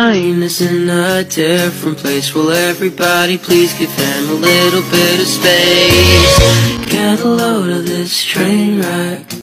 Kindness is in a different place. Will everybody please give them a little bit of space? Get a load of this train wreck.